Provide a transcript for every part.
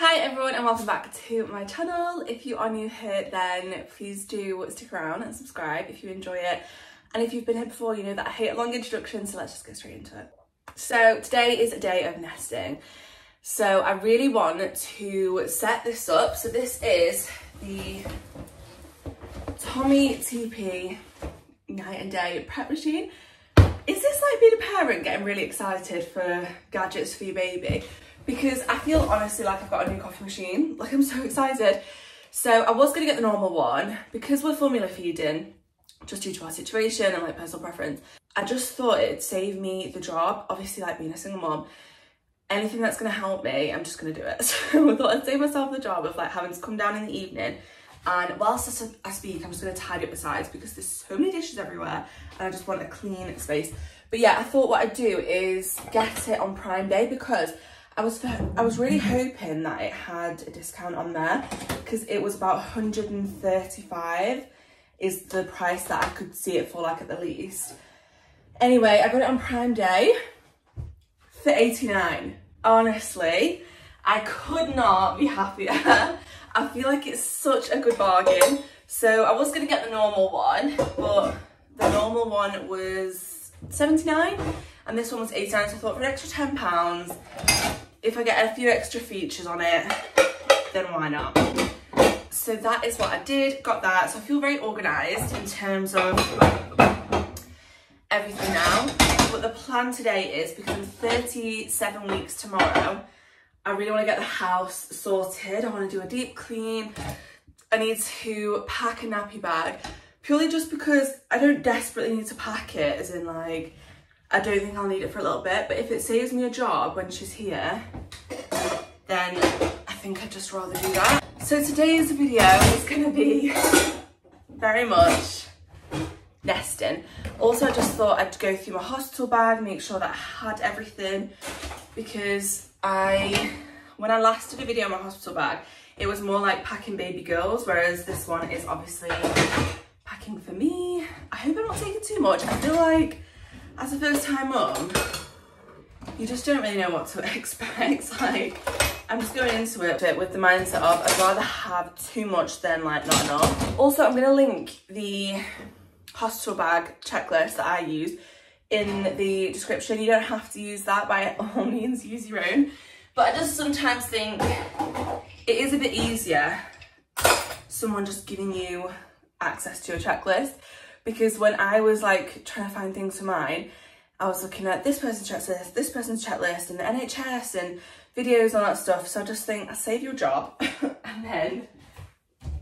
Hi everyone and welcome back to my channel. If you are new here then please do stick around and subscribe if you enjoy it. And if you've been here before you know that I hate a long introduction so let's just get straight into it. So today is a day of nesting. So I really want to set this up. So this is the Tommee Tippee night and day prep machine. Is this like being a parent getting really excited for gadgets for your baby? Because I feel honestly like I've got a new coffee machine. Like I'm so excited. So I was gonna get the normal one because we're formula feeding, just due to our situation and like personal preference. I just thought it'd save me the job. Obviously like being a single mom, anything that's gonna help me, I'm just gonna do it. So I thought I'd save myself the job of like having to come down in the evening and whilst I speak, I'm just gonna tidy up the sides because there's so many dishes everywhere and I just want a clean space. But yeah, I thought what I'd do is get it on Prime Day because I was uh, I was really hoping that it had a discount on there because it was about 135 is the price that I could see it for like at the least. Anyway, I got it on Prime Day for 89. Honestly, I could not be happier. I feel like it's such a good bargain. So I was gonna get the normal one, but the normal one was 79 and this one was 89. So I thought for an extra 10 pounds, if I get a few extra features on it, then why not? So that is what I did, got that. So I feel very organised in terms of everything now. But the plan today is, because I'm 37 weeks tomorrow, I really want to get the house sorted. I want to do a deep clean. I need to pack a nappy bag, purely just because I don't desperately need to pack it, as in like, I don't think I'll need it for a little bit, but if it saves me a job when she's here, then I think I'd just rather do that. So today's video is gonna be very much nesting. Also, I just thought I'd go through my hospital bag, make sure that I had everything, because I, when I last did a video on my hospital bag, it was more like packing baby girls, whereas this one is obviously packing for me. I hope I'm not taking too much. I feel like as a first time mum, you just don't really know what to expect. Like, I'm just going into it with the mindset of I'd rather have too much than like not enough. Also, I'm gonna link the hospital bag checklist that I use in the description. You don't have to use that by all means, use your own. But I just sometimes think it is a bit easier someone just giving you access to a checklist because when I was like trying to find things for mine, I was looking at this person's checklist, this person's checklist, and the NHS and videos and all that stuff. So I just think I save your job and then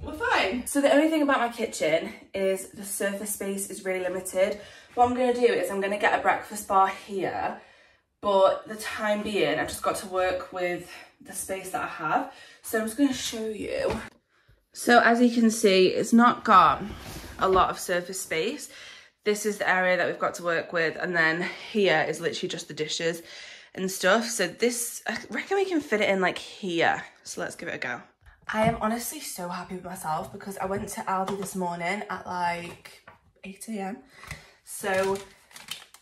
we're fine. So the only thing about my kitchen is the surface space is really limited. What I'm gonna do is I'm gonna get a breakfast bar here, but the time being, I've just got to work with the space that I have. So I'm just gonna show you. So as you can see, it's not got a lot of surface space. This is the area that we've got to work with. And then here is literally just the dishes and stuff. So this, I reckon we can fit it in like here. So let's give it a go. I am honestly so happy with myself because I went to Aldi this morning at like 8 a.m. So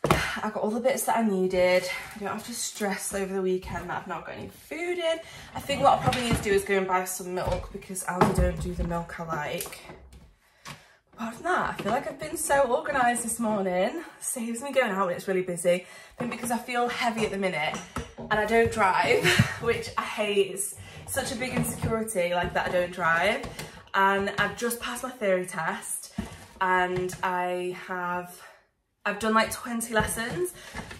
I got all the bits that I needed. I don't have to stress over the weekend that I've not got any food in. I think what I'll probably need to do is go and buy some milk because Aldi don't do the milk I like apart from that, I feel like I've been so organised this morning. Saves me going out when it's really busy. I think because I feel heavy at the minute and I don't drive, which I hate. It's such a big insecurity like that I don't drive. And I've just passed my theory test and I have, I've done like 20 lessons,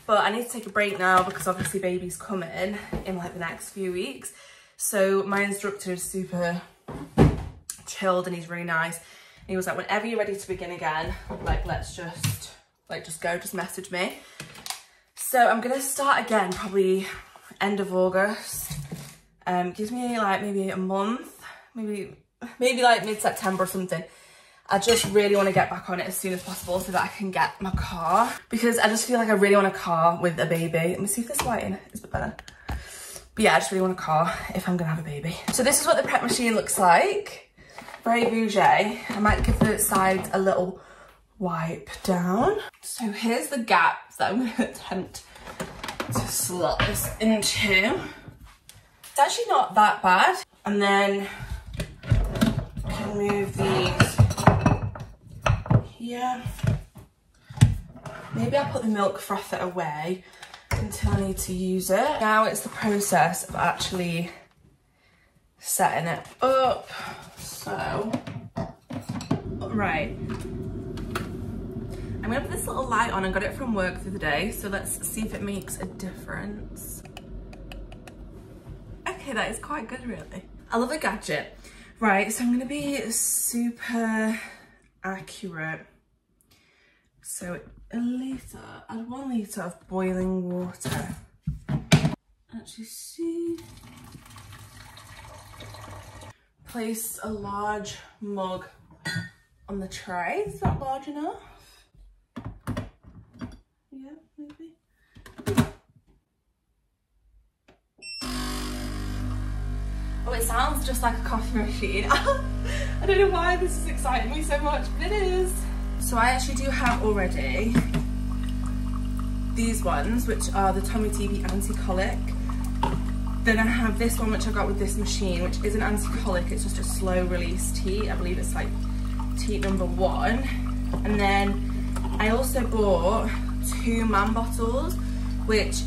but I need to take a break now because obviously baby's coming in like the next few weeks. So my instructor is super chilled and he's really nice he was like, whenever you're ready to begin again, like, let's just, like, just go, just message me. So I'm going to start again, probably end of August. Um, gives me like maybe a month, maybe, maybe like mid-September or something. I just really want to get back on it as soon as possible so that I can get my car because I just feel like I really want a car with a baby. Let me see if this lighting is a bit better. But yeah, I just really want a car if I'm going to have a baby. So this is what the prep machine looks like very bougie. I might give the sides a little wipe down. So here's the gaps that I'm going to attempt to slot this into. It's actually not that bad. And then I can move these here. Maybe I'll put the milk frother away until I need to use it. Now it's the process of actually setting it up. So, right. I'm gonna put this little light on. I got it from work the day, so let's see if it makes a difference. Okay, that is quite good, really. I love a gadget. Right, so I'm gonna be super accurate. So a litre, add one litre of boiling water. Actually see. Place a large mug on the tray. Is that large enough? Yeah, maybe. Oh, it sounds just like a coffee machine. I don't know why this is exciting me so much, but it is. So I actually do have already these ones, which are the Tommee Tippee anti-colic. Then I have this one, which I got with this machine, which isn't anti-colic, it's just a slow release teat. I believe it's like teat number one. And then I also bought two MAM bottles, which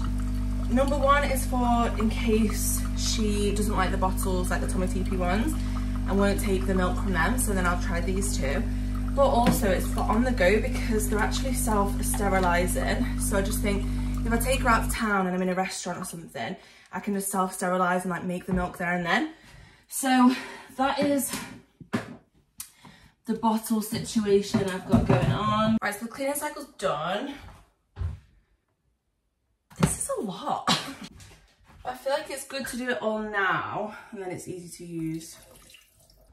number one is for in case she doesn't like the bottles, like the Tommee Tippee ones, and won't take the milk from them, so then I'll try these two. But also it's for on the go because they're actually self-sterilising. So I just think if I take her out of town and I'm in a restaurant or something, I can just self-sterilise and like make the milk there and then. So that is the bottle situation I've got going on. Right, so the cleaning cycle's done. This is a lot. I feel like it's good to do it all now and then it's easy to use.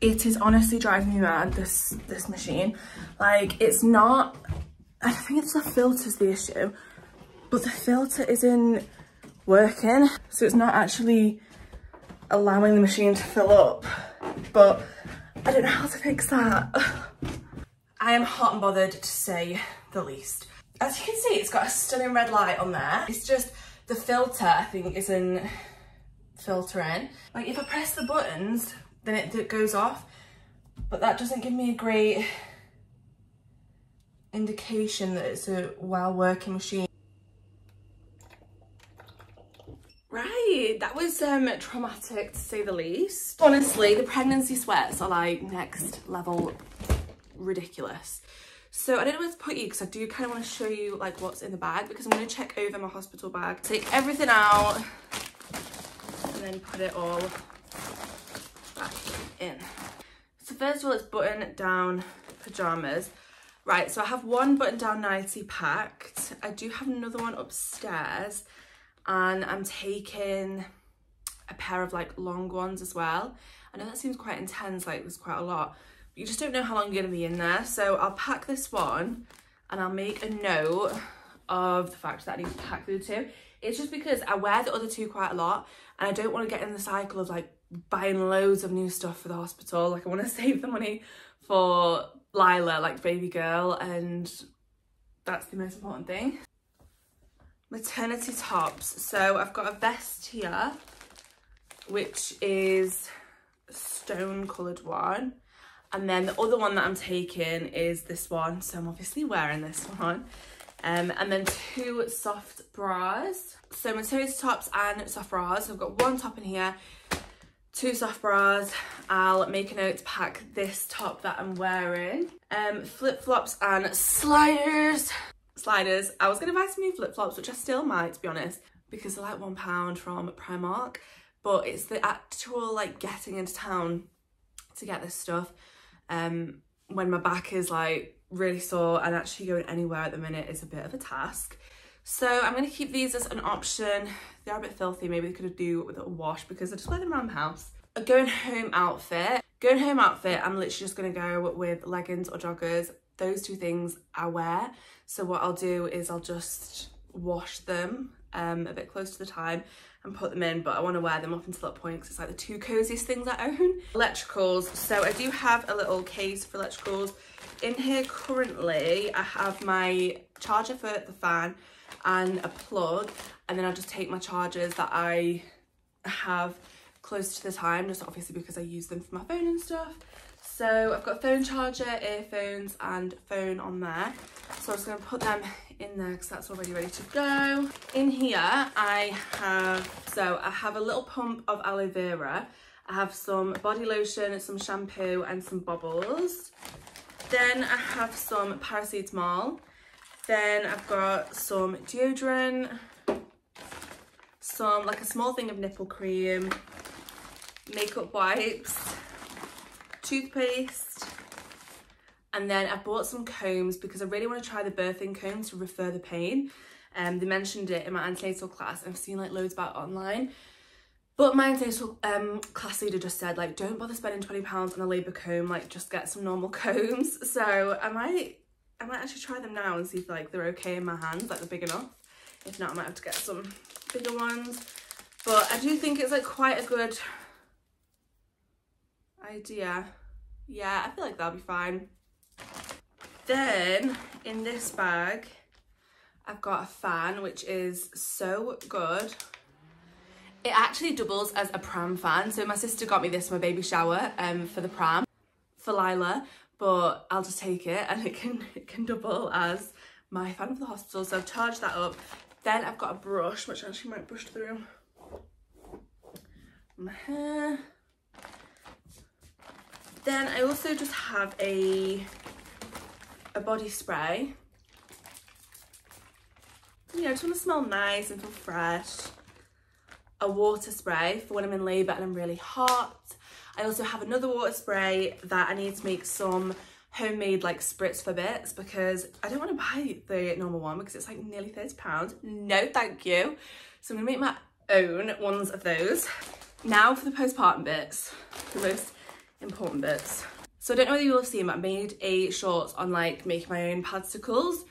It is honestly driving me mad, this, this machine. Like, it's not, I think it's the filter's the issue, but the filter isn't working. So it's not actually allowing the machine to fill up. But I don't know how to fix that. I am hot and bothered to say the least. As you can see, it's got a stunning red light on there. It's just the filter, I think, isn't filtering. Like if I press the buttons, then it, it goes off. But that doesn't give me a great indication that it's a well-working machine. Right, that was um, traumatic to say the least. Honestly, the pregnancy sweats are like next level ridiculous. So I don't know where to put you because I do kind of want to show you like what's in the bag because I'm going to check over my hospital bag. Take everything out and then put it all back in. So first of all, it's button down pyjamas. Right, so I have one button down nighty packed. I do have another one upstairs and I'm taking a pair of like long ones as well. I know that seems quite intense, like there's quite a lot. But you just don't know how long you're gonna be in there. So I'll pack this one and I'll make a note of the fact that I need to pack the two. It's just because I wear the other two quite a lot and I don't want to get in the cycle of like buying loads of new stuff for the hospital. Like I want to save the money for Lila, like baby girl, and that's the most important thing maternity tops. So I've got a vest here, which is stone coloured one. And then the other one that I'm taking is this one. So I'm obviously wearing this one. Um, and then two soft bras. So maternity tops and soft bras. I've got one top in here, two soft bras. I'll make a note to pack this top that I'm wearing. Um, flip-flops and sliders sliders. I was going to buy some new flip-flops, which I still might, to be honest, because they're like one pound from Primark. But it's the actual like getting into town to get this stuff um, when my back is like really sore and actually going anywhere at the minute is a bit of a task. So I'm going to keep these as an option. They are a bit filthy. Maybe they could do with a wash because I just wear them around the house. A going home outfit. Going home outfit, I'm literally just going to go with leggings or joggers. Those two things I wear. So what I'll do is I'll just wash them um, a bit close to the time and put them in, but I want to wear them up until that point because it's like the two coziest things I own. Electricals. So I do have a little case for electricals. In here currently, I have my charger for the fan and a plug, and then I'll just take my chargers that I have close to the time, just obviously because I use them for my phone and stuff. So I've got phone charger, earphones and phone on there. So I'm just gonna put them in there because that's already ready to go. In here I have, so I have a little pump of aloe vera. I have some body lotion, some shampoo and some bubbles. Then I have some paracetamol. Then I've got some deodorant, some like a small thing of nipple cream, makeup wipes, toothpaste, and then I bought some combs because I really want to try the birthing combs to refer the pain. Um, they mentioned it in my antenatal class I've seen like loads about online. But my antenatal um, class leader just said like, don't bother spending £20 on a labour comb, like just get some normal combs. So I might, I might actually try them now and see if like they're okay in my hands, like they're big enough. If not, I might have to get some bigger ones. But I do think it's like quite a good idea. Yeah, I feel like that'll be fine. Then in this bag, I've got a fan, which is so good. It actually doubles as a pram fan. So my sister got me this for my baby shower um, for the pram for Lila, but I'll just take it and it can, it can double as my fan for the hospital. So I've charged that up. Then I've got a brush, which I actually might brush through my hair. Then I also just have a, a body spray. You know, I just want to smell nice and feel fresh. A water spray for when I'm in labour and I'm really hot. I also have another water spray that I need to make some homemade like spritz for bits because I don't want to buy the normal one because it's like nearly 30 pounds. No, thank you. So I'm gonna make my own ones of those. Now for the postpartum bits, the most important bits. So I don't know whether you'll seen, but I made a short on like making my own padsicles.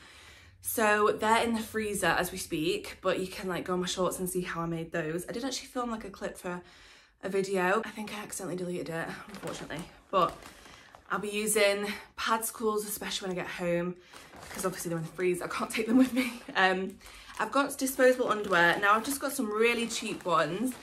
So they're in the freezer as we speak, but you can like go on my shorts and see how I made those. I did actually film like a clip for a video. I think I accidentally deleted it, unfortunately. But I'll be using padsicles, especially when I get home, because obviously they're in the freezer, I can't take them with me. Um, I've got disposable underwear. Now I've just got some really cheap ones.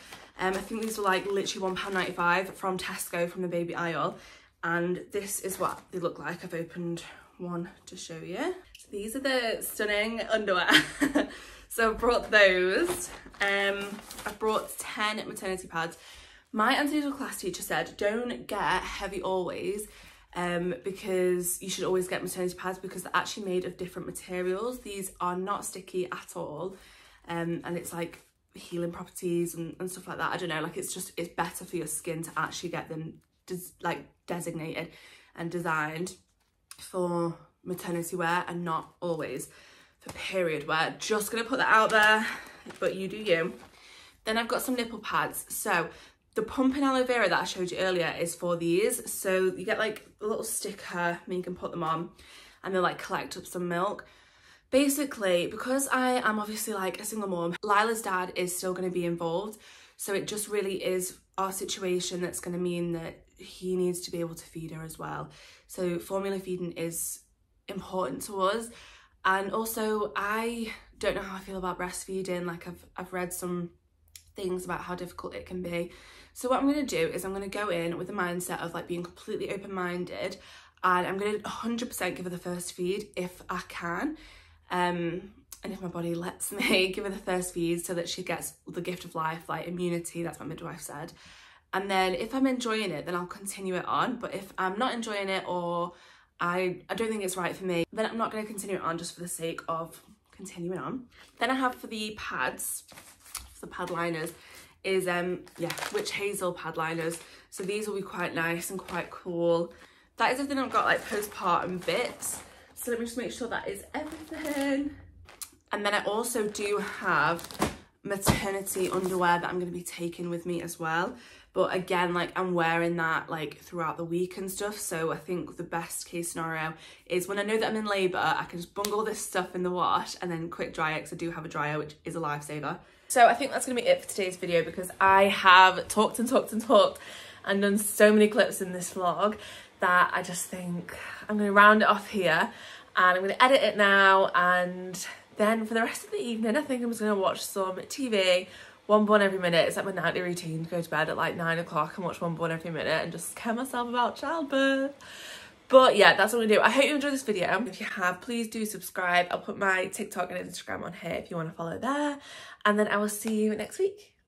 Um, I think these were like literally £1.95 from Tesco from the baby aisle. And this is what they look like. I've opened one to show you. So these are the stunning underwear. so I've brought those. Um, I've brought 10 maternity pads. My antenatal class teacher said, don't get heavy always um, because you should always get maternity pads because they're actually made of different materials. These are not sticky at all. Um, and it's like healing properties and, and stuff like that. I don't know, like it's just, it's better for your skin to actually get them like designated and designed for maternity wear and not always for period wear. Just gonna put that out there, but you do you. Then I've got some nipple pads. So the pumping aloe vera that I showed you earlier is for these. So you get like a little sticker and you can put them on and they'll like collect up some milk basically because I am obviously like a single mom, Lila's dad is still going to be involved. So it just really is our situation that's going to mean that he needs to be able to feed her as well. So formula feeding is important to us. And also I don't know how I feel about breastfeeding. Like I've, I've read some things about how difficult it can be. So what I'm going to do is I'm going to go in with a mindset of like being completely open-minded and I'm going to 100% give her the first feed if I can um, and if my body lets me, give her the first feed so that she gets the gift of life, like immunity, that's what midwife said. And then if I'm enjoying it, then I'll continue it on. But if I'm not enjoying it or I, I don't think it's right for me, then I'm not going to continue it on just for the sake of continuing on. Then I have for the pads, for the pad liners, is um yeah, witch hazel pad liners. So these will be quite nice and quite cool. That is everything I've got like postpartum bits. So let me just make sure that is everything. And then I also do have maternity underwear that I'm going to be taking with me as well. But again, like I'm wearing that like throughout the week and stuff. So I think the best case scenario is when I know that I'm in labour, I can just bung all this stuff in the wash and then quick dry it because I do have a dryer, which is a lifesaver. So I think that's going to be it for today's video because I have talked and talked and talked and done so many clips in this vlog that I just think I'm going to round it off here and I'm going to edit it now and then for the rest of the evening I think I'm just going to watch some TV, One Born Every Minute. It's like my nightly routine go to bed at like nine o'clock and watch One Born Every Minute and just scare myself about childbirth. But yeah, that's what I'm gonna do. I hope you enjoyed this video. If you have, please do subscribe. I'll put my TikTok and Instagram on here if you want to follow there. And then I will see you next week.